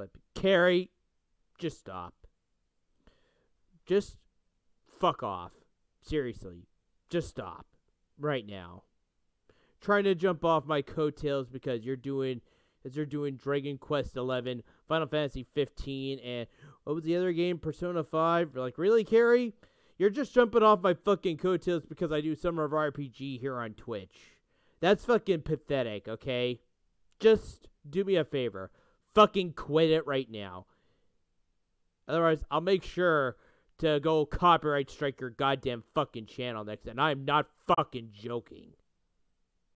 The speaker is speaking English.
clip. Carrie, just stop. Just fuck off. Seriously. Just stop. Right now. Trying to jump off my coattails because you're doing as you're doing Dragon Quest 11, Final Fantasy 15, and what was the other game? Persona 5. Like, really, Carrie? You're just jumping off my fucking coattails because I do Summer of RPG here on Twitch. That's fucking pathetic, okay? Just do me a favor. Fucking quit it right now. Otherwise, I'll make sure to go copyright strike your goddamn fucking channel next. And I'm not fucking joking.